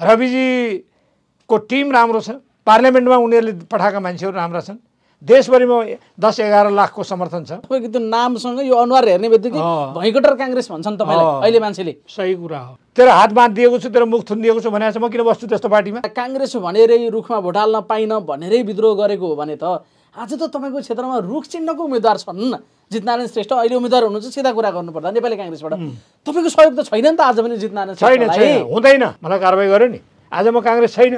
रविजीको team राम्रो छ। पार्लियामेन्टमा उनीहरूले पठाएका मान्छेहरू राम्रा छन्। देशभरिमा दस एघार लाखको समर्थन छ। तपाईँको त्यो नामसँग यो अनुहार हेर्ने बित्तिकै। भयङ्कर काङ्ग्रेस भन्छन् तपाईँलाई। अहिले मान्छेले। सही कुरा हो। तेरो हात बाँधिदिएको छु तेरो मुख थुनिदिएको छु भनेको छ म किन बस्छु त्यस्तो पार्टीमा? काङ्ग्रेस भनेरै रुखमा भोट हाल्न पाइन भनेरै विद्रोह गरेको हो भने त आज त तपाईँको क्षेत्रमा रुख चिन्हको उम्मेद्वार छन्। जितनारायण श्रेष्ठ अहिले उम्मेद्वार हुनुहुन्छ सिधा कुरा गर्नुपर्दा नेपाली काङ्ग्रेसबाट। तपाईँको सहयोग त छैन नि त आज पनि जितनारायण छैन हुँदैन। मलाई कारवाही गर्यो नि। आज म काङ्ग्रेस छैन।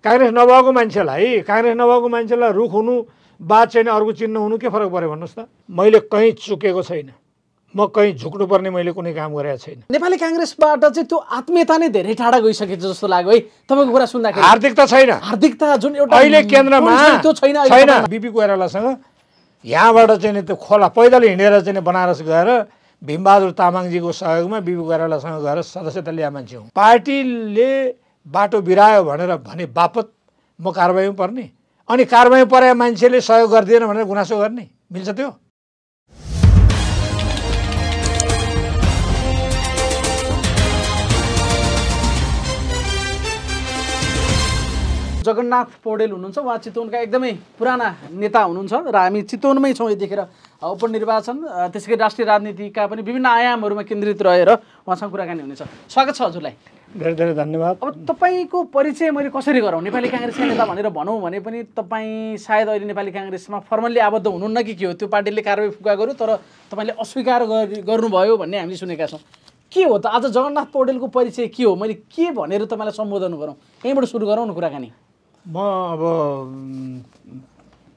काङ्ग्रेस नभएको मान्छेलाई काङ्ग्रेस नभएको मान्छेलाई रुख हुनु बाद छैन अर्को चिन्ह हुनु के फरक पऱ्यो भन्नुहोस् त? मैले कहीँ चुकेको छैन। म कहीँ झुक्नुपर्ने मैले कुनै काम गरेको छैन। नेपाली काङ्ग्रेसबाट चाहिँ त्यो आत्मीयता नै धेरै टाढा गइसकेको जस्तो लाग्यो है। तपाईँको कुरा सुन्दाखेरि हार्दिक त छैन। हार्दिकता जुन एउटा अहिले केन्द्रमा त्यो छैन छैन। बिपी कोइरालासँग यहाँबाट चाहिँ त्यो खोला पैदल हिँडेर चाहिँ बनारस गएर भीमबहादुर तामाङजीको सहयोगमा बिपी कोइरालासँग गएर सदस्यता ल्या मान्छे हुँ पार्टीले बाटो बिरायो भनेर भने बापत म कारवाहीमा पर्ने। अनि कारवाही परेका मान्छेले सहयोग गरिदिएन भनेर गुनासो गर्ने। मिल्छ त्यो? जगन्नाथ पौडेल हुनुहुन्छ। उहाँ चितवनका एकदमै पुराना नेता हुनुहुन्छ र हामी चितवनमै छौँ यतिखेर। उपनिर्वाचन त्यसै गरी राष्ट्रिय राजनीतिका पनि विभिन्न आयामहरूमा केन्द्रित रहेर उहाँसँग कुराकानी हुनेछ। स्वागत छ हजुरलाई। धेरै धेरै धन्यवाद। अब तपाईँको परिचय मैले कसरी गरौँ? नेपाली काङ्ग्रेसका नेता भनेर भनौँ भने पनि तपाईँ सायद अहिले नेपाली काङ्ग्रेसमा फर्मल्ली आबद्ध हुनुहुन्न कि के हो? त्यो पार्टीले कारवाही फुका गर्यो तर तपाईँले अस्वीकार गरि- गर्नुभयो भन्ने हामीले सुनेका छौँ। के हो त? आज जगन्नाथ पौडेलको परिचय के हो? मैले के भनेर तपाईँलाई सम्बोधन गरौँ? यहीँबाट सुरु गरौँ न कुराकानी? म अब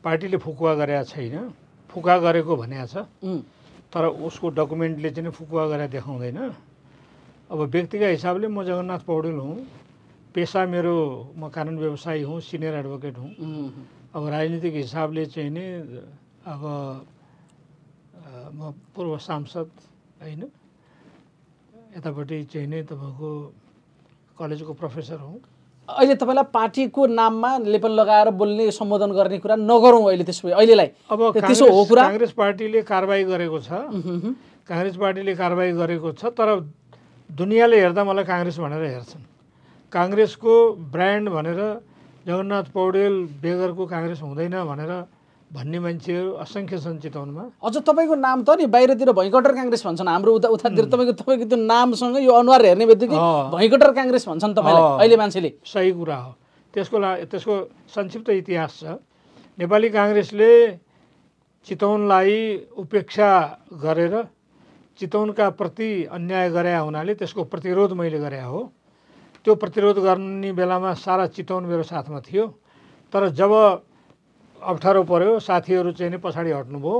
पार्टीले फुकुवा गरेका छैन। फुका गरेको भनेको छ। तर उसको डकुमेन्टले चाहिँ नि फुकुवा गरेर देखाउँदैन। अब व्यक्तिगत हिसाबले म जगन्नाथ पौडेल हुँ। पेसा मेरो म कानुन व्यवसायी हुँ सिनियर एडभोकेट हुँ। अब राजनीतिक हिसाबले चाहिँ नि अब म पूर्व सांसद होइन। यतापट्टि चाहिँ नि तपाईँको कलेजको प्रोफेसर हुँ। अहिले तपाईँलाई पार्टीको नाममा लेपन लगाएर बोल्ने सम्बोधन गर्ने कुरा नगरौँ अहिले त्यसो भए। अहिलेलाई अब त्यो- त्यसो हो कुरा। काङ्ग्रेस पार्टीले कारवाही गरेको छ। काङ्ग्रेस पार्टीले कारवाही गरेको छ तर दुनियाँले हेर्दा मलाई काङ्ग्रेस भनेर हेर्छन्। काङ्ग्रेसको ब्रान्ड भनेर जगन्नाथ पौडेल बेगरको काङ्ग्रेस हुँदैन भनेर भन्ने मान्छेहरू असङ्ख्य छन् चितवनमा। अझ तपाईँको नाम त नि बाहिरतिर भयङ्कटर काङ्ग्रेस भन्छन् हाम्रो उता उतातिर तपाईँको तपाईँको त्यो नामसँग यो अनुहार हेर्ने बित्तिकै अँ। भयङ्कटर काङ्ग्रेस भन्छन् तपाईँलाई। अहिले मान्छेले। सही कुरा हो। त्यसको ला त्यसको संक्षिप्त इतिहास छ। नेपाली काङ्ग्रेसले चितवनलाई उपेक्षा गरेर चितवनका प्रति अन्याय गरे हुनाले त्यसको प्रतिरोध मैले गरे हो। त्यो प्रतिरोध गर्ने बेलामा सारा चितवन मेरो साथमा थियो। तर जब अप्ठ्यारो पऱ्यो साथीहरू चाहिँ नि पछाडि हट्नुभयो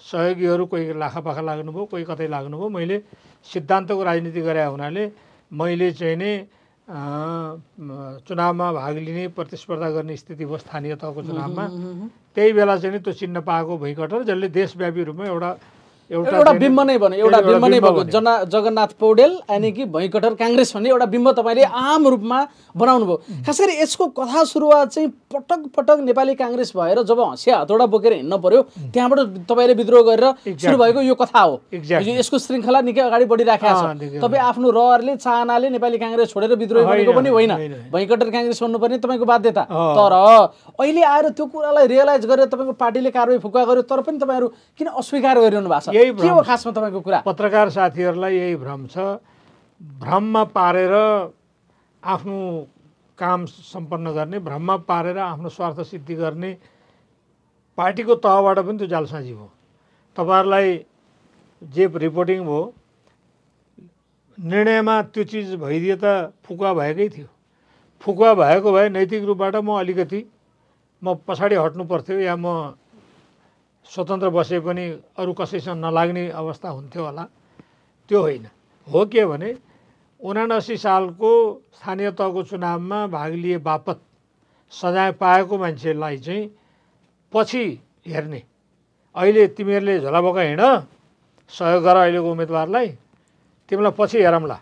सहयोगीहरू कोही लाखापाखा लाग्नुभयो कोही कतै लाग्नुभयो। मैले सिद्धान्तको राजनीति गरे हुनाले मैले चाहिँ नि चुनावमा भाग लिने प्रतिस्पर्धा गर्ने स्थिति भयो स्थानीय तहको चुनावमा। त्यही बेला चाहिँ नि त्यो चिन्ह पाएको भइकटर जसले देशव्यापी रूपमा एउटा एउटा बिम्ब नै भन्यो एउटा बिम्ब नै भएको। जना जगन्नाथ पौडेल यानि कि भयङ्कटर काङ्ग्रेस भन्ने एउटा बिम्ब तपाईँले आम रूपमा बनाउनु भयो खास गरी यसको कथा सुरुवात चाहिँ पटक पटक नेपाली काङ्ग्रेस भएर जब हँसिया हतौडा बोकेर हिँड्न पर्यो त्यहाँबाट तपाईँले विद्रोह गरेर सुरु भएको यो कथा हो। यसको श्रृङ्खला निकै अगाडि बढिराखेको छ। तपाईँ आफ्नो रहरले चाहनाले नेपाली काङ्ग्रेस छोडेर विद्रोह गरेको पनि होइन। भयङ्कटर काङ्ग्रेस बन्नुपर्ने तपाईँको बाध्यता। तर अहिले आएर त्यो कुरालाई रियलाइज गरेर तपाईँको पार्टीले कारवाही फुका गर्यो तर पनि तपाईँहरू किन अस्वीकार गरिरहनु भएको छ? यही के हो खासमा तपाईँको कुरा? पत्रकार साथीहरूलाई यही भ्रम छ। भ्रममा पारेर आफ्नो काम सम्पन्न गर्ने भ्रममा पारेर आफ्नो स्वार्थ सिद्धि गर्ने पार्टीको तहबाट पनि त्यो जालसाजी भयो। तपाईँहरूलाई जे रिपोर्टिङ भयो निर्णयमा त्यो चिज भइदिए त फुकुवा भएकै थियो। फुकुवा भएको भए नैतिक रूपबाट म अलिकति म पछाडि हट्नु पर्थ्यो या म स्वतन्त्र बसे पनि अरू कसैसँग नलाग्ने अवस्था हुन्थ्यो होला। त्यो होइन। हो के भने उनासी सालको स्थानीय तहको चुनावमा भाग लिए बापत सजाय पाएको मान्छेलाई चाहिँ पछि हेर्ने। अहिले तिमीहरूले झोलाबोका हिँड सहयोग गर अहिलेको उम्मेदवारलाई तिमीलाई पछि हेरौँला।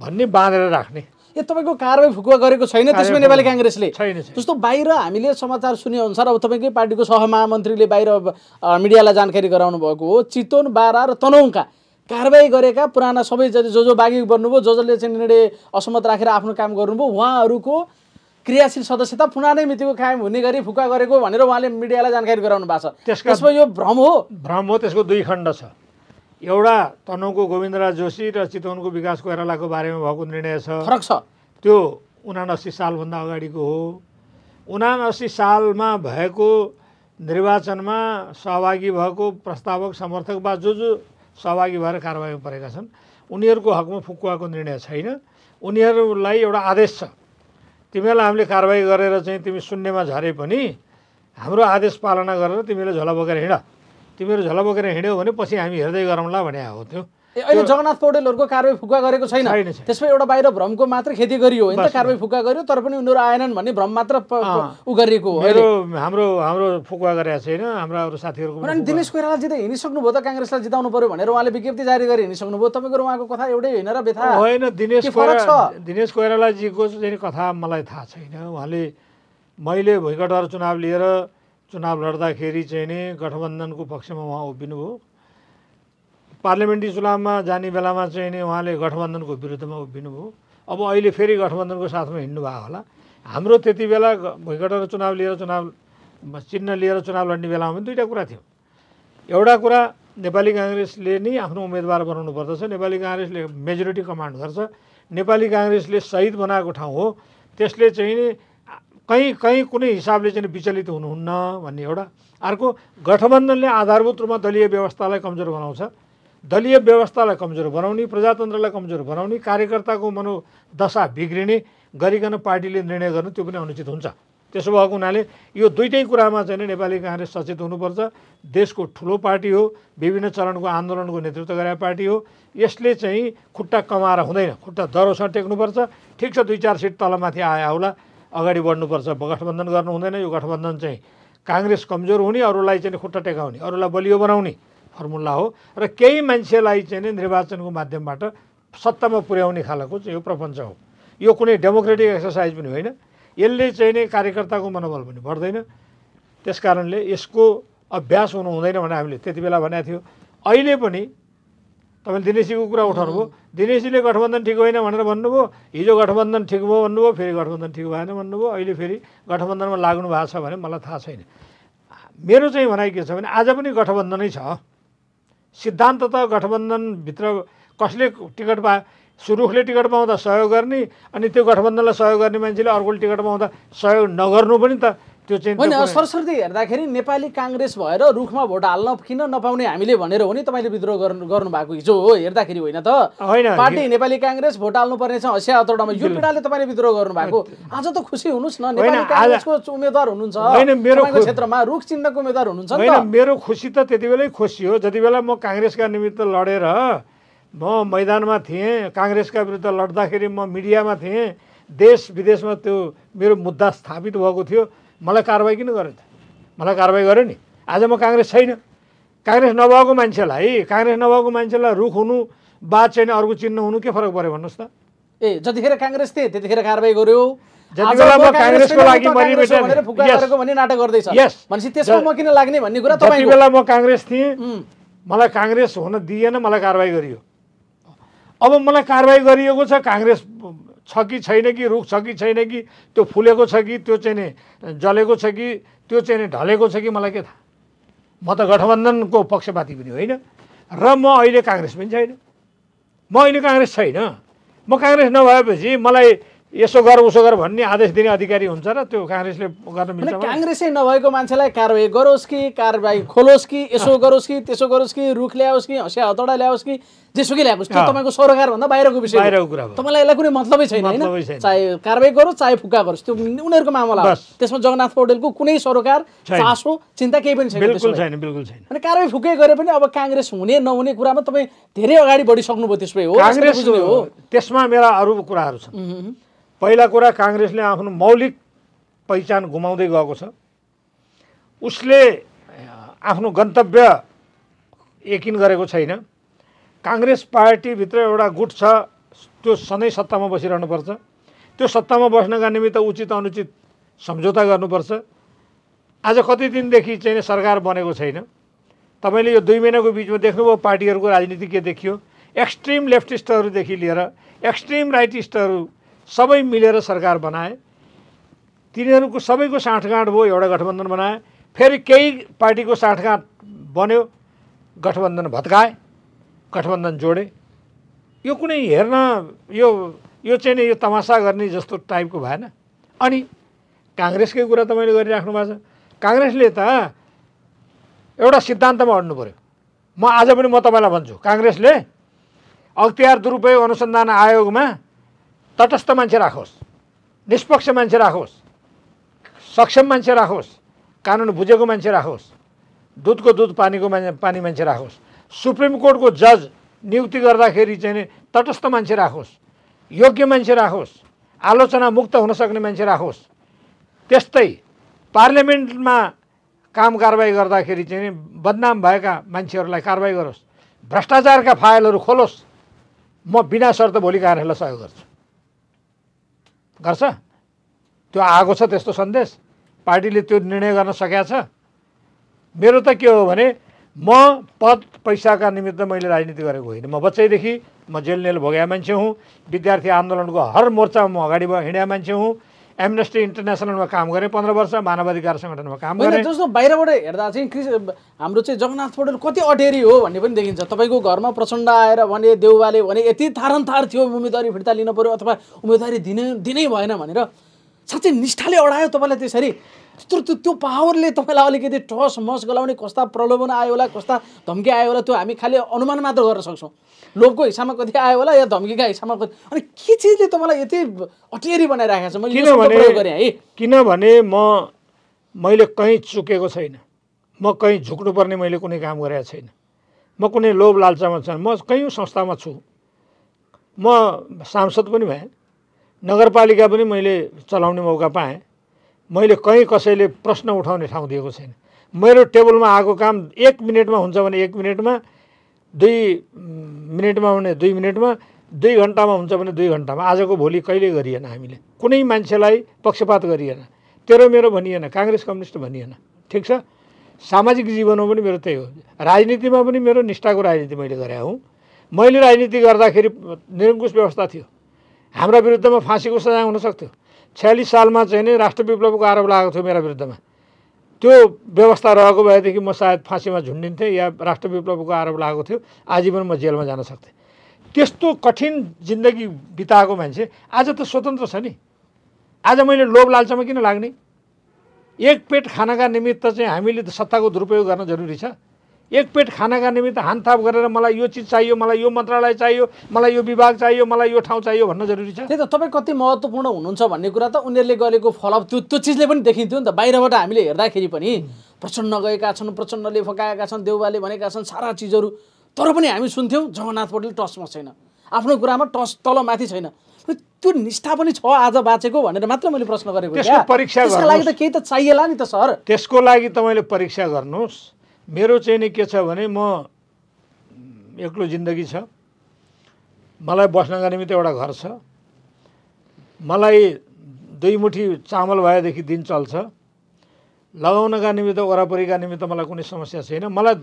भन्ने बाँधेर राख्ने। ए तपाईँको कारवाही फुकुवा गरेको छैन त्यसमा नेपाली काङ्ग्रेसले। जस्तो बाहिर हामीले समाचार सुने अनुसार अब तपाईँकै पार्टीको सहमहामन्त्रीले बाहिर मिडियालाई जानकारी गराउनु भएको हो। चितवन बारा र तनहुङका कारवाही गरेका पुराना सबै जति जो जो बाँकी बन्नुभयो। जो जसले चाहिँ निर्णय असहमत राखेर आफ्नो काम गर्नुभयो। उहाँहरूको क्रियाशील सदस्यता पुरानै मितिको कायम हुने गरी फुका गरेको भनेर उहाँले मिडियालाई जानकारी गराउनु भएको छ। त्यसमा यो भ्रम हो। भ्रम हो त्यसको दुई खण्ड छ। एउटा तनहुको गोविन्दराज जोशी र चितवनको विकास कोइरालाको बारेमा भएको निर्णय छ। फरक छ। त्यो उनासी सालभन्दा अगाडिको हो। उनासी सालमा भएको निर्वाचनमा सहभागी भएको प्रस्तावक समर्थक वा जो जो सहभागी भएर कारवाहीमा परेका छन् उनीहरूको हकमा फुकुवाको निर्णय छैन। उनीहरूलाई एउटा आदेश छ। तिमीहरूलाई हामीले कारवाही गरेर चाहिँ तिमी शून्यमा झरे पनि हाम्रो आदेश पालना गरेर तिमीले झोला बोकेर हिँड। तिमीहरू झोला बोकेर हिँड्यौ भने पछि हामी हेर्दै गरौँला भने हो त्यो अहिले जगन्नाथ पौडेलहरूको कारवाही फुका गरेको छैन। त्यसमा एउटा बाहिर भ्रमको मात्र खेती गरियो होइन त कारवाही फुका गरियो तर पनि उनीहरू आएनन् भन्ने भ्रम मात्र। उ गरिएको हो मेरो। हाम्रो हाम्रो फुकुवा गरेको छैन हाम्रो अरू साथीहरूको अनि दिनेश कोइरालाजी त हिँडिसक्नुभयो त काङ्ग्रेसलाई जिताउनु पर्यो भनेर उहाँले विज्ञप्ति जारी गरी हिँडिसक्नुभयो तपाईँको उहाँको कथा एउटै होइन र व्यथा होइन दिनेश? दिनेश कोइरालाजीको चाहिँ कथा मलाई थाहा छैन उहाँले मैले भुइँकटार चुनाव लिएर चुनाव लड्दाखेरि चाहिँ नि गठबन्धनको पक्षमा उहाँ उभिनुभयो। पार्लियामेन्ट्री चुनावमा जाने बेलामा चाहिँ नि उहाँले गठबन्धनको विरुद्धमा उभिनुभयो। अब अहिले फेरि गठबन्धनको साथमा हिँड्नु भएको होला। हाम्रो त्यति बेला भुइँकटार चुनाव लिएर चुनाव चिन्ह लिएर चुनाव लड्ने बेलामा पनि दुईवटा कुरा थियो। एउटा कुरा नेपाली काङ्ग्रेसले नै आफ्नो उम्मेदवार बनाउनु पर्दछ। नेपाली काङ्ग्रेसले मेजोरिटी कमान्ड गर्छ। नेपाली काङ्ग्रेसले सहिद बनाएको ठाउँ हो। त्यसले चाहिँ नि कहीँ कहीँ कुनै हिसाबले चाहिँ विचलित हुनुहुन्न भन्ने एउटा अर्को गठबन्धनले आधारभूत रूपमा दलीय व्यवस्थालाई कमजोर बनाउँछ। दलीय व्यवस्थालाई कमजोर बनाउने प्रजातन्त्रलाई कमजोर बनाउने कार्यकर्ताको मनोदशा बिग्रिने गरिकन पार्टीले निर्णय गर्नु त्यो पनि अनुचित हुन्छ। त्यसो भएको हुनाले यो दुइटै कुरामा चाहिँ नेपाली काङ्ग्रेस सचेत हुनुपर्छ। देशको ठुलो पार्टी हो विभिन्न चरणको आन्दोलनको नेतृत्व गरेका पार्टी हो। यसले चाहिँ खुट्टा कमाएर हुँदैन खुट्टा दह्रोसँग टेक्नुपर्छ। ठिक छ दुई चार सिट तलमाथि आए होला। अगाडि बढ्नुपर्छ। गठबन्धन गर्नु हुँदैन यो गठबन्धन चाहिँ काङ्ग्रेस कमजोर हुने अरूलाई चाहिँ खुट्टा टेकाउने अरूलाई बलियो बनाउने फर्मुला हो र केही मान्छेलाई चाहिँ निर्वाचनको माध्यमबाट सत्तामा पुर्याउने खालको चाहिँ यो प्रपञ्च हो। यो कुनै डेमोक्रेटिक एक्सर्साइज पनि होइन। यसले चाहिँ नै कार्यकर्ताको मनोबल पनि बढ्दैन। त्यस कारणले यसको अभ्यास हुनु हुँदैन भनेर हामीले त्यति बेला भनेको थियो। अहिले पनि तपाईँले दिनेशीको कुरा उठाउनुभयो दिनेशीले गठबन्धन ठिक होइन भनेर भन्नुभयो हिजो गठबन्धन ठिक भयो भन्नुभयो फेरि गठबन्धन ठिक भएन भन्नुभयो अहिले फेरि गठबन्धनमा लाग्नु भएको छ भने मलाई थाहा छैन मेरो चाहिँ भनाइ के छ भने आज पनि गठबन्धनै छ सिद्धान्त त गठबन्धनभित्र कसले टिकट पा सुरुखले टिकट पाउँदा सहयोग गर्ने अनि त्यो गठबन्धनलाई सहयोग गर्ने मान्छेले अर्कोले टिकट पाउँदा सहयोग नगर्नु पनि त त्यो चाहिँ होइन सरस्वती हेर्दाखेरि नेपाली काङ्ग्रेस भएर रुखमा भोट हाल्न किन नपाउने हामीले भनेर हो नि तपाईँले विद्रोह गर्नु गर्नुभएको हिजो हो हेर्दाखेरि होइन त। होइन पार्टी नेपाली काङ्ग्रेस भोट हाल्नु पर्नेछ हँसिया हतौडामा यो पीडाले तपाईँले विद्रोह गर्नुभएको। आज त खुसी हुनुहोस् न नेपाली काङ्ग्रेसको उम्मेद्वार हुनुहुन्छ मेरो क्षेत्रमा रुख चिन्हको उम्मेद्वार हुनुहुन्छ होइन मेरो खुसी त त्यति बेलै खुसी हो जति बेला म काङ्ग्रेसका निमित्त लडेर म मैदानमा थिएँ काङ्ग्रेसका विरुद्ध लड्दाखेरि म मिडियामा थिएँ देश विदेशमा त्यो मेरो मुद्दा स्थापित भएको थियो। मलाई कारवाही किन गर्यो त मलाई कारवाही गर्यो नि। आज म काङ्ग्रेस छैन। काङ्ग्रेस नभएको मान्छेलाई काङ्ग्रेस नभएको मान्छेलाई रुख हुनु बाद चाहिँ अर्को चिन्ह हुनु के फरक पऱ्यो भन्नुहोस् त। ए जतिखेर काङ्ग्रेस थिए त्यतिखेर कारवाही गर्यो। जति बेला म काङ्ग्रेस काङ्ग्रेसको छैन, लागि म काङ्ग्रेस हो मरिमेटा- भनेर फुक्का Yes. गरेको भन्ने नाटक गर्दैछ। Yes. भनेपछि त्यसमा ज- म किन लाग्ने भन्ने कुरा जति तपाईँको बेला म काङ्ग्रेस थिएँ मलाई काङ्ग्रेस हुन दिएन मलाई कारवाही गरियो। अब मलाई कारवाही गरिएको छ काङ्ग्रेस छ कि छैन कि रुख छ कि छैन कि त्यो फुलेको छ कि त्यो चाहिँ नि जलेको छ कि त्यो चाहिँ नि ढलेको छ कि मलाई के थाहा म त गठबन्धनको पक्षपाती पनि होइन र म अहिले काङ्ग्रेस पनि छैन म अहिले काङ्ग्रेस छैन म काङ्ग्रेस नभएपछि मलाई यसो गर उसो गर भन्ने आदेश दिने अधिकारी हुन्छ र त्यो काङ्ग्रेसले गर्न मिल्छ? काङ्ग्रेसै नभएको मान्छेलाई कारवाही गरोस् कि कारवाही खोलोस् कि यसो गरोस् कि त्यसो गरोस् कि रुख ल्याओस् कि हँसिया हतौडा ल्याओस् कि जेसुकै ल्याओस् त्यो। तपाईँको सरोकारभन्दा बाहिरको विषय। बाहिरको कुरा तपाईँलाई यसलाई कुनै मतलबै छैन होइन। चाहे कारवाही गरोस् चाहे फुक्का गरोस् त्यो उनीहरूको मामला हो। त्यसमा जगन्नाथ पौडेलको कुनै सरोकार। चासो चिन्ता केही पनि छैन बिल्कुल। छैन बिल्कुल छैन अनि कारवाही फुकै गरे पनि अब काङ्ग्रेस हुने नहुने कुरामा तपाईँ धेरै अगाडि बढिसक्नुभयो त्यसो भए हो काङ्ग्रेस हो त्यसमा मेरा अरू कुराहरू छन् पहिला कुरा काङ्ग्रेसले आफ्नो मौलिक पहिचान गुमाउँदै गएको छ उसले आफ्नो गन्तव्य यकिन गरेको छैन काङ्ग्रेस पार्टीभित्र एउटा गुट छ त्यो सधैँ सत्तामा बसिरहनुपर्छ। त्यो सत्तामा बस्नका निमित्त उचित अनुचित सम्झौता गर्नुपर्छ। आज कति दिनदेखि चाहिँ सरकार बनेको छैन। तपाईँले यो दुई महिनाको बिचमा देख्नुभयो पार्टीहरूको राजनीति के देखियो। एक्सट्रिम लेफ्टिस्टहरूदेखि लिएर एक्सट्रिम राइटिस्टहरू सबै मिलेर सरकार बनाए। तिनीहरूको सबैको साँठगाँठ भयो एउटा गठबन्धन बनाए। फेरि केही पार्टीको साँठगाँठ बन्यो गठबन्धन भत्काए। गठबन्धन जोडे यो कुनै हेर्न यो यो चाहिँ नि यो तमासा गर्ने जस्तो टाइपको भएन अनि काङ्ग्रेसकै कुरा तपाईँले गरिराख्नु भएको छ काङ्ग्रेसले त एउटा सिद्धान्तमा अड्नु पऱ्यो म आज पनि म तपाईँलाई भन्छु काङ्ग्रेसले अख्तियार दुरुपयोग अनुसन्धान आयोगमा तटस्थ मान्छे राखोस् निष्पक्ष मान्छे राखोस् सक्षम मान्छे राखोस् कानुन बुझेको मान्छे राखोस् दुधको दुध पानीको मान्छे पानी मान्छे राखोस् सुप्रिम कोर्टको जज नियुक्ति गर्दाखेरि चाहिँ तटस्थ मान्छे राखोस् योग्य मान्छे राखोस् आलोचना मुक्त हुन सक्ने मान्छे राखोस्। त्यस्तै पार्लियामेन्टमा काम कारवाही गर्दाखेरि चाहिँ बदनाम भएका मान्छेहरूलाई कारवाही गरोस् भ्रष्टाचारका फाइलहरू खोलोस्। म बिना शर्त भोलि काङ्ग्रेसलाई सहयोग गर्छु। गर्छ? त्यो आएको छ त्यस्तो सन्देश। पार्टीले त्यो निर्णय गर्न सकेका छ। मेरो त के हो भने म पद पैसाका निमित्त मैले राजनीति गरेको होइन। म बच्चैदेखि म जेल नेल भोगेका मान्छे हुँ। विद्यार्थी आन्दोलनको हर मोर्चामा म अगाडि हिँडेका मान्छे हुँ। एमनेस्टी इन्टरनेसनलमा काम गरेँ पन्ध्र वर्ष मानवाधिकार सङ्गठनमा काम गरेँ। जस्तो बाहिरबाट हेर्दा चाहिँ हाम्रो चाहिँ जगन्नाथ पौडेल कति अटेरी हो भन्ने पनि देखिन्छ। तपाईँको घरमा प्रचण्ड आएर भने देउवाले भने यति थारन थार थियो उम्मेदवारी फिर्ता लिनु पऱ्यो अथवा उम्मेदवारी दिनै दिनै भएन भनेर साँच्चै निष्ठाले अडायो तपाईँलाई त्यसरी। त्यत्रो त्यो त्यो पावरले तपाईँलाई अलिकति ठस मस गलाउने कस्ता प्रलोभन आयो होला कस्ता धम्की आयो होला त्यो हामी खालि अनुमान मात्र गर्न सक्छौँ। लोभको हिसाबमा कति आयो होला या धम्कीका हिसाबमा कति अनि के चिजले तपाईँलाई यति अटेरी बनाइराखेको छ? मैले किनभने गरेँ है। किनभने म मैले कहीँ चुकेको छैन। म कहीँ झुक्नुपर्ने मैले कुनै काम गरेको छैन। म कुनै लोभ लालचामा छैन। म कयौँ संस्थामा छु। म सांसद पनि भएँ। नगरपालिका पनि मैले चलाउने मौका पाएँ। मैले कहीँ कसैले प्रश्न उठाउने ठाउँ दिएको छैन। मेरो टेबलमा आएको काम एक मिनटमा हुन्छ भने एक मिनटमा दुई मिनटमा भने दुई मिनटमा दुई घन्टामा हुन्छ भने दुई घन्टामा। आजको भोलि कहिले गरिएन हामीले? कुनै मान्छेलाई पक्षपात गरिएन। तेरो मेरो भनिएन काङ्ग्रेस कम्युनिस्ट भनिएन। ठिक छ? सामाजिक जीवनमा पनि मेरो त्यही हो। राजनीतिमा पनि मेरो निष्ठाको राजनीति मैले गरे हुँ। मैले राजनीति गर्दाखेरि निरङ्कुश व्यवस्था थियो। हाम्रा विरुद्धमा फाँसीको सजाय हुनसक्थ्यो छयालिस सालमा चाहिँ नि राष्ट्र विप्लवको आरोप लागेको थियो मेरा विरुद्धमा। त्यो व्यवस्था रहेको भएदेखि म सायद फाँसीमा झुन्डिन्थेँ या राष्ट्र विप्लवको आरोप लागेको थियो। आजीवन म जेलमा जान सक्थेँ। त्यस्तो कठिन जिन्दगी बिताएको मान्छे आज त स्वतन्त्र छ नि। आज मैले लोभ लालचामा किन लाग्ने? एक पेट खानाका निमित्त चाहिँ हामीले सत्ताको दुरुपयोग गर्न जरुरी छ। एक पेट खानाका निमित्त हानथाप गरेर मलाई यो चिज चाहियो मलाई यो मन्त्रालय चाहियो मलाई यो विभाग चाहियो मलाई यो ठाउँ चाहियो भन्न जरुरी छ। त्यही त तपाईँ कति महत्त्वपूर्ण हुनुहुन्छ भन्ने कुरा त उनीहरूले गरेको फलोअप त्यो त्यो चिजले पनि देखिन्थ्यो नि त। बाहिरबाट हामीले हेर्दाखेरि पनि प्रचण्ड गएका छन् प्रचण्डले फकाएका छन् देउबाले भनेका छन् सारा चिजहरू। तर पनि हामी सुन्थ्यौँ जगन्नाथ पौडेल टसमा छैन। आफ्नो कुरामा टस तल माथि छैन। त्यो निष्ठा पनि छ आज बाँचेको भनेर मात्र मैले प्रश्न गरेको त्यसको परीक्षा लागि त केही त चाहिएला नि त सर। त्यसको लागि तपाईँले परीक्षा गर्नुहोस्। मेरो चाहिँ नि के छ भने म एक्लो जिन्दगी छ। मलाई बस्नका निमित्त एउटा घर छ। मलाई दुई मुठी चामल भएदेखि दिन चल्छ। लगाउनका निमित्त वरपरिका निमित्त मलाई कुनै समस्या छैन। मलाई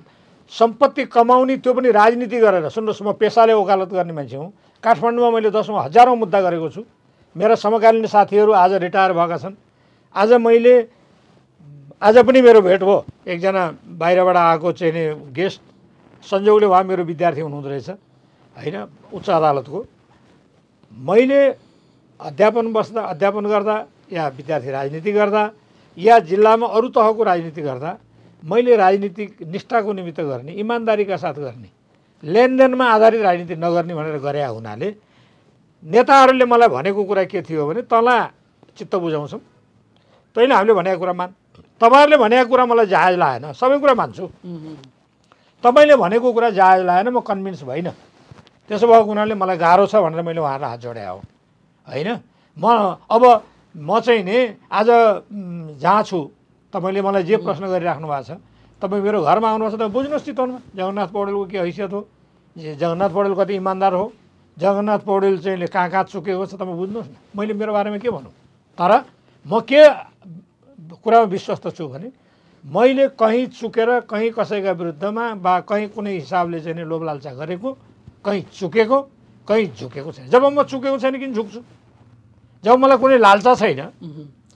सम्पत्ति कमाउने त्यो पनि राजनीति गरेर सुन्नुहोस् म पेसाले वकालत गर्ने मान्छे हुँ। काठमाडौँमा मैले दसौँ हजारौँ मुद्दा गरेको छु। मेरा समकालीन साथीहरू आज रिटायर भएका छन्। आज मैले आज पनि मेरो भेट भयो एकजना बाहिरबाट आएको चाहिँ नि गेस्ट संयोगले उहाँ मेरो विद्यार्थी हुनुहुँदो रहेछ होइन उच्च अदालतको। मैले अध्यापन बस्दा अध्यापन गर्दा या विद्यार्थी राजनीति गर्दा या जिल्लामा अरू तहको राजनीति गर्दा मैले राजनीतिक निष्ठाको निमित्त गर्ने इमान्दारीका साथ गर्ने लेनदेनमा आधारित राजनीति नगर्ने भनेर गरे हुनाले नेताहरूले मलाई भनेको कुरा के थियो भने तँलाई चित्त बुझाउँछौँ। तैँले हामीले भनेको कुरा मान। तपाईँहरूले भनेको कुरा मलाई जहाज लाएन सबै कुरा मान्छु। तपाईँले भनेको कुरा जहाज लाएन म कन्भिन्स भइनँ। त्यसो भएको हुनाले मलाई गाह्रो छ भनेर मैले उहाँलाई हात जोडे हो। होइन? म अब म चाहिँ नि आज जहाँ छु तपाईँले मलाई जे प्रश्न गरिराख्नु भएको छ तपाईँ मेरो घरमा आउनुभएको छ तपाईँ बुझ्नुहोस् चितवनमा जगन्नाथ पौडेलको के हैसियत हो? जगन्नाथ पौडेल कति इमान्दार हो? जगन्नाथ पौडेल चाहिँ कहाँ कहाँ चुकेको छ तपाईँ बुझ्नुहोस् न। मैले मेरो बारेमा के भनौँ तर म के कुरामा विश्वस्त छु भने मैले कहीँ चुकेर कहीँ कसैका विरुद्धमा वा कहीँ कुनै हिसाबले चाहिँ नि लोभ लालचा गरेको कहीँ चुकेको कहीँ झुकेको छैन। जब म चुकेको छैन किन झुक्छु? जब मलाई कुनै लालचा छैन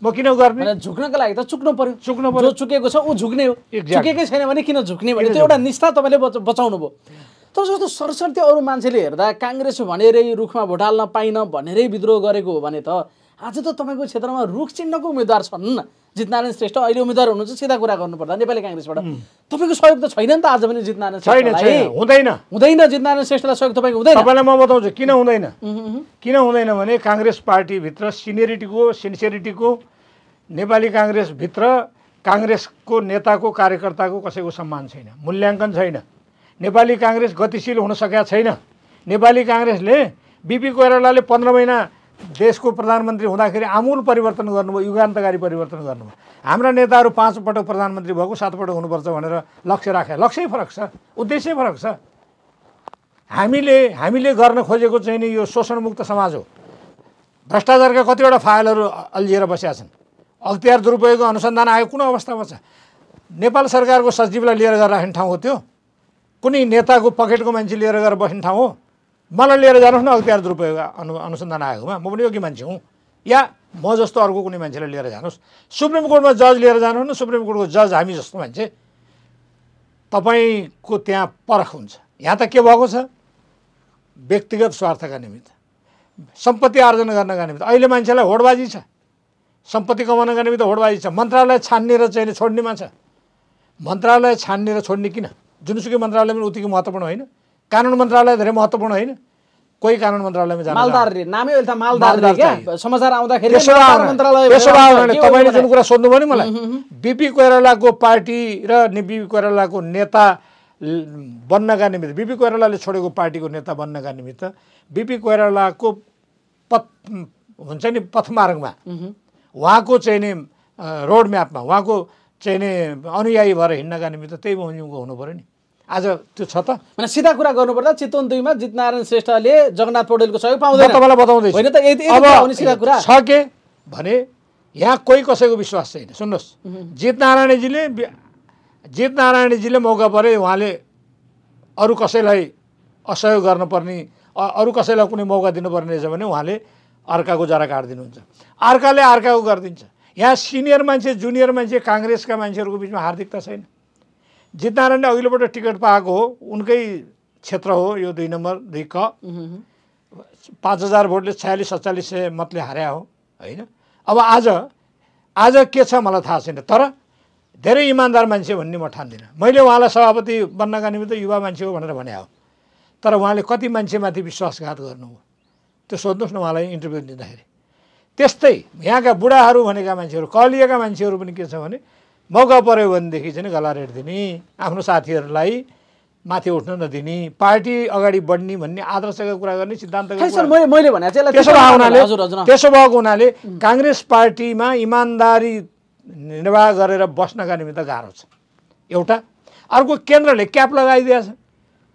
म किन गर्ने? झुक्नको लागि त चुक्नु पर्यो। चुक्नु पर्यो। जो चुकेको छ ऊ झुक्ने हो. चुकेकै छैन भने किन झुक्ने भने त्यो एउटा निष्ठा तपाईँले बच बचाउनु भयो। तर जस्तो सरसर्ती अरू मान्छेले हेर्दा काङ्ग्रेस भनेरै रुखमा भोट हाल्न पाइन भनेरै विद्रोह गरेको हो भने त आज त तपाईँको क्षेत्रमा रुख चिन्हको उम्मेद्वार छन्। जितनारायण श्रेष्ठ अहिले उम्मेद्वार हुनुहुन्छ सिधा कुरा गर्नुपर्दा नेपाली काङ्ग्रेसबाट। तपाईँको सहयोग त छैन नि त आज पनि जितनारायण छैन हुँदैन। हुँदैन जितनारायण श्रेष्ठलाई सहयोग तपाईँको हुँदैन। तपाईँलाई म बताउँछु किन हुँदैन। किन हुँदैन भने काङ्ग्रेस पार्टीभित्र सिनियरिटीको सिन्सियरिटीको नेपाली काङ्ग्रेसभित्र काङ्ग्रेसको नेताको कार्यकर्ताको कसैको सम्मान छैन मूल्याङ्कन छैन। नेपाली काङ्ग्रेस गतिशील हुन सकेका छैन। नेपाली काङ्ग्रेसले बिपी कोइरालाले पन्ध्र महिना देशको प्रधानमन्त्री हुँदाखेरि आमूल परिवर्तन गर्नुभयो युगान्तकारी परिवर्तन गर्नुभयो। हाम्रा नेताहरू पाँच पटक प्रधानमन्त्री भएको सात पटक हुनुपर्छ भनेर लक्ष्य राखे। लक्ष्यै फरक छ उद्देश्य फरक छ। हामीले हामीले गर्न खोजेको चाहिँ नि यो शोषणमुक्त समाज हो। भ्रष्टाचारका कतिवटा फाइलहरू अल्झिएर बसेका छन्। अख्तियार दुरुपयोग अनुसन्धान आयोग कुन अवस्थामा छ? नेपाल सरकारको सचिवलाई लिएर गएर राख्ने ठाउँ हो त्यो। कुनै नेताको पकेटको मान्छे लिएर गएर बस्ने ठाउँ हो। मलाई लिएर जानुहोस् न अख्तियार दुरुपयोग अनु अनुसन्धान आयोगमा। म पनि योग्य मान्छे हुँ। या म जस्तो अर्को कुनै मान्छेलाई लिएर जानुहोस्। सुप्रिम कोर्टमा जज लिएर जानुहोस् न सुप्रिम कोर्टको जज हामी जस्तो मान्छे। तपाईँको त्यहाँ परख हुन्छ। यहाँ त के भएको छ? व्यक्तिगत स्वार्थका निमित्त। सम्पत्ति आर्जन गर्नका निमित्त। अहिले मान्छेलाई होडबाजी छ। सम्पत्ति कमाउनका निमित्त होडबाजी छ। मन्त्रालय छान्ने र चाहिँ छोड्नेमा छ। मन्त्रालय छान्ने र छोड्ने किन? जुनसुकै मन्त्रालय पनि उतिकै महत्त्वपूर्ण होइन। कानुन मन्त्रालय धेरै महत्त्वपूर्ण होइन। कोही कानुन मन्त्रालयमा जान मालदार रे नामै अहिले त मालदार रे मालदार क्या? चाहिँ। समाचार आउँदाखेरि मन्त्रालय तपाईँले? जुन कुरा सोध्नुभयो नि मलाई बिपी कोइरालाको पार्टी र बिपी कोइरालाको नेता बन्नका निमित्त बिपी कोइरालाले छोडेको पार्टीको नेता बन्नका निमित्त बिपी कोइरालाको पथ हुन्छ नि पथमार्गमा। उहाँको चाहिँ नि रोड म्यापमा उहाँको चाहिँ नि अनुयायी भएर हिँड्नका निमित्त त्यही बमोजिमको हुनु पऱ्यो नि। आज त्यो छ त। भने सिधा कुरा गर्नुपर्दा चितवन दुईमा जितनारायण श्रेष्ठले जगन्नाथ पौडेलको सहयोग पाउँदैन। तपाईँलाई बताउँदैछु। होइन त नि सिधा कुरा। छ के भने यहाँ कोही कसैको विश्वास छैन। सुन्नुहोस्। जित नारायणजीले बि- जित नारायणजीले मौका परे उहाँले अरू कसैलाई असहयोग गर्नुपर्ने अरू कसैलाई कुनै मौका दिनुपर्ने रहेछ भने उहाँले अर्काको जरा काटिदिनुहुन्छ अर्काले अर्काको गरिदिन्छ। यहाँ सिनियर मान्छे जुनियर मान्छे काङ्ग्रेसका मान्छेहरूको बिचमा हार्दिकता छैन। जितनारायणले अघिल्लोपल्ट टिकट पाएको हो उनकै क्षेत्र हो यो दुई नम्बर दुई क। पाँच हजार भोटले छयालिस सत्तालिस सय मतले हार्या हो होइन? अब आज आज के छ मलाई थाहा छैन तर धेरै इमान्दार मान्छे भन्ने म ठान्दिनँ। मैले उहाँलाई सभापति बन्नका निमित्त युवा मान्छे हो भनेर भने हो। तर उहाँले कति मान्छेमाथि विश्वासघात गर्नुभयो त्यो सोध्नुहोस् न उहाँलाई इन्टरभ्यू दिँदाखेरि। त्यस्तै यहाँका बुढाहरू भनेका मान्छेहरू कलिएका मान्छेहरू पनि के छ भने मौका पऱ्यो भनेदेखि चाहिँ गला रेट दिने आफ्नो साथीहरूलाई माथि उठ्न नदिने पार्टी अगाडि बढ्ने भन्ने आदर्शका कुरा गर्ने सिद्धान्तका त्यसो हुनाले। त्यसो भएको हुनाले काङ्ग्रेस पार्टीमा इमान्दारी निर्वाह गरेर बस्नका निमित्त गाह्रो छ। एउटा। अर्को केन्द्रले क्याप लगाइदिएछ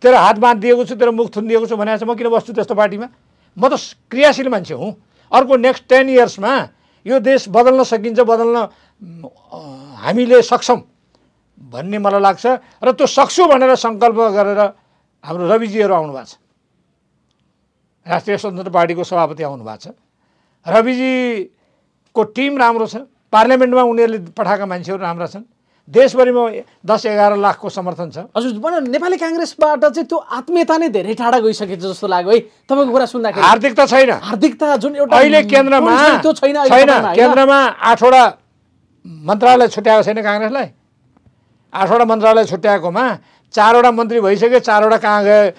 तेरो हात बाँधिदिएको छु तेरो मुख थुनिदिएको छु भनेको छ म किन बस्छु त्यस्तो पार्टीमा? म त क्रियाशील मान्छे हुँ। अर्को नेक्स्ट टेन इयर्समा यो देश बदल्न सकिन्छ बदल्न हामीले सक्छौँ भन्ने मलाई लाग्छ र त्यो सक्छु भनेर सङ्कल्प गरेर हाम्रो रविजीहरू आउनु भएको छ। राष्ट्रिय स्वतन्त्र पार्टीको सभापति आउनु भएको छ। रविजीको टिम राम्रो छ। पार्लियामेन्टमा उनीहरूले पठाएका मान्छेहरू राम्रा छन्। देशभरिमा दस एघार लाखको समर्थन छ। हजुर भने नेपाली काङ्ग्रेसबाट चाहिँ त्यो आत्मीयता नै धेरै टाढा गइसकेको जस्तो लाग्यो है। तपाईँको कुरा सुन्दाखेरि। हार्दिकता छैन। हार्दिकता जुन एउटा अहिले केन्द्रमा त्यो छैन? केन्द्रमा आठवटा मन्त्रालय छुट्याएको छैन काङ्ग्रेसलाई? आठवटा मन्त्रालय छुट्याएकोमा चारवटा मन्त्री भइसक्यो चारवटा कहाँ गए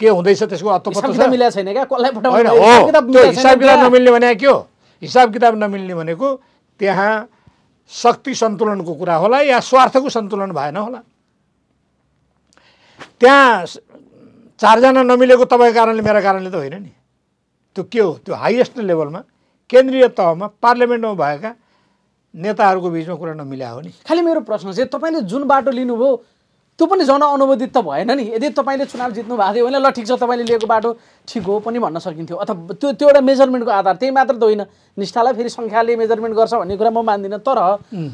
के हुँदैछ त्यसको हिसाब अत्तो किताब मिलेको छैन क्या? कसलाई होइन? हो त्यो हिसाब किताब? नमिल्ने भने के हो? हिसाब किताब नमिल्ने भनेको त्यहाँ शक्ति सन्तुलनको कुरा होला या स्वार्थको सन्तुलन भएन होला? त्यहाँ चारजना नमिलेको तपाईँको कारणले मेरो कारणले त होइन नि। त्यो के हो? त्यो हाइएस्ट लेभलमा केन्द्रीय तहमा पार्लियामेन्टमा भएका नेताहरूको बिचमा कुरा नमिल्या हो नि। खालि मेरो प्रश्न चाहिँ तपाईँले जुन बाटो लिनुभयो त्यो पनि जनअनुमोदित त भएन नि। यदि तपाईँले चुनाव जित्नु भएको थियो भने ल ठिक छ तपाईँले लिएको बाटो ठिक हो पनि भन्न सकिन्थ्यो। अथवा त्यो त्यो एउटा मेजरमेन्टको आधार त्यही मात्र त होइन। निष्ठालाई फेरि सङ्ख्याले मेजरमेन्ट गर्छ भन्ने कुरा म मान्दिनँ तर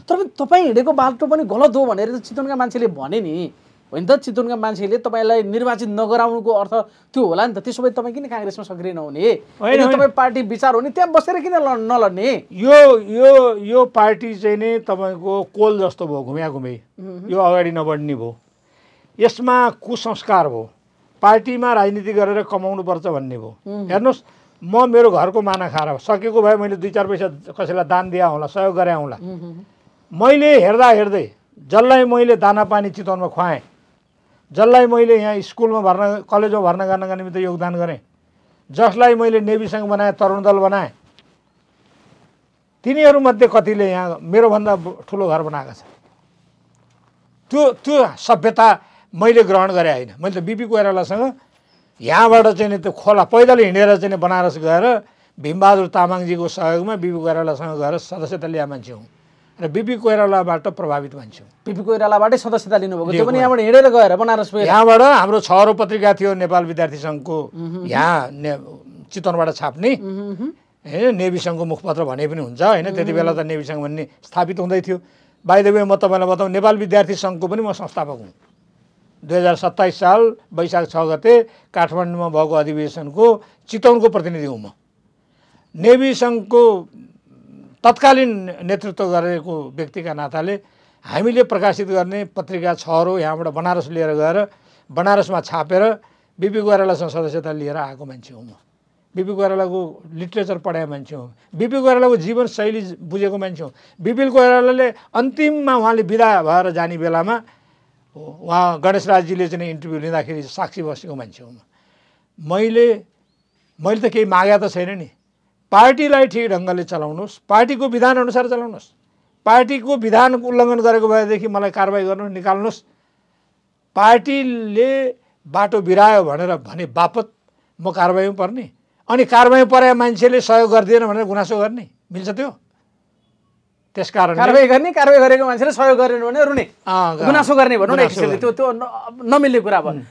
तर पनि तपाईँ हिँडेको बाटो पनि गलत हो भनेर चितवनका मान्छेले भने नि। होइन त चितवनका मान्छेले तपाईँलाई निर्वाचित नगराउनुको अर्थ त्यो होला नि त। त्यसो भए तपाईँ किन काङ्ग्रेसमा सक्रिय नहुने। तपाईँ पार्टी विचार हो नि त्यहाँ बसेर किन लड- नलड्ने? यो यो यो पार्टी चाहिँ नि तपाईँको कोल जस्तो भयो घुम्या घुमे यो अगाडि नबढ्ने भयो। यसमा कुसंस्कार भयो। पार्टीमा राजनीति गरेर कमाउनुपर्छ भन्ने भयो। हेर्नुहोस् म मेरो घरको माना खाएर सकेको भए मैले दुई चार पैसा कसैलाई दान दिए होला सहयोग गरे होला। मैले हेर्दा हेर्दै जसलाई मैले दाना पानी चितवनमा खुवाएँ जसलाई मैले यहाँ स्कुलमा भर्ना कलेजमा भर्ना गर्नका निमित्त योगदान गरेँ जसलाई मैले नेभी सङ्घ बनाएँ तरुण दल बनाएँ तिनीहरूमध्ये कतिले यहाँ मेरोभन्दा ठुलो घर बनाएका छन्। त्यो त्यो सभ्यता मैले ग्रहण गरेँ होइन। मैले त बिपी कोइरालासँग यहाँबाट चाहिँ नि त्यो खोला पैदल हिँडेर चाहिँ नि बनारस गएर भीमबहादुर तामाङजीको सहयोगमा बिपी कोइरालासँग गएर सदस्यता लिया मान्छे हुँ। र बिपी कोइरालाबाट प्रभावित मान्छे। पिपी कोइरालाबाटै सदस्यता लिनुभएको त्यो लिएको पनि यहाँबाट हिँडेर गएर बनारस यहाँबाट हाम्रो छहरो पत्रिका थियो नेपाल विद्यार्थी सङ्घको। यहाँ ने चितवनबाट छाप्ने। होइन नेभी सङ्घको मुखपत्र भने पनि हुन्छ होइन? त्यति बेला त नेभी सङ्घ भन्ने स्थापित हुँदै थियो। बाई द वे म तपाईँलाई बताउँ नेपाल विद्यार्थी सङ्घको पनि म संस्थापक हुँ। दुई हजार सत्ताइस साल वैशाख छ गते काठमाडौँमा भएको अधिवेशनको चितवनको प्रतिनिधि हुँ म। नेभी सङ्घको तत्कालीन नेतृत्व गरेको व्यक्तिका नाताले हामीले प्रकाशित गर्ने पत्रिका छहरो यहाँबाट बनारस लिएर गएर बनारसमा छापेर बिपी कोइरालासँग सदस्यता लिएर आएको मान्छे हुँ म। बिपी कोइरालाको लिट्रेचर पढाएको मान्छे हुँ। बिपी कोइरालाको जीवनशैली बुझेको मान्छे हुँ। बिपी कोइरालाले अन्तिममा उहाँले बिदा भएर जाने बेलामा उहाँ गणेश राजजीले चाहिँ इन्टरभ्यू लिँदाखेरि साक्षी बसेको मान्छे हुँ म। मैले मैले त केही मागेको त छैन नि। पार्टीलाई ठिक ढङ्गले चलाउनुहोस्। पार्टीको विधानअनुसार चलाउनुहोस्। पार्टीको विधान उल्लङ्घन गरेको भएदेखि मलाई कारवाही गर्नुहोस् निकाल्नुहोस्। पार्टीले बाटो बिरायो भनेर भने बापत म कारवाहीमा पर्ने। अनि कारवाही परे मान्छेले सहयोग गरिदिएन भनेर गुनासो गर्ने। मिल्छ त्यो। त्यस कारण कारवाही गर्ने कारवाही गरेको मान्छेले सहयोग गरेन भने रुने गुनासो गर्ने भनौँ न त्यो त्यो नमिल्ने कुरा भयो।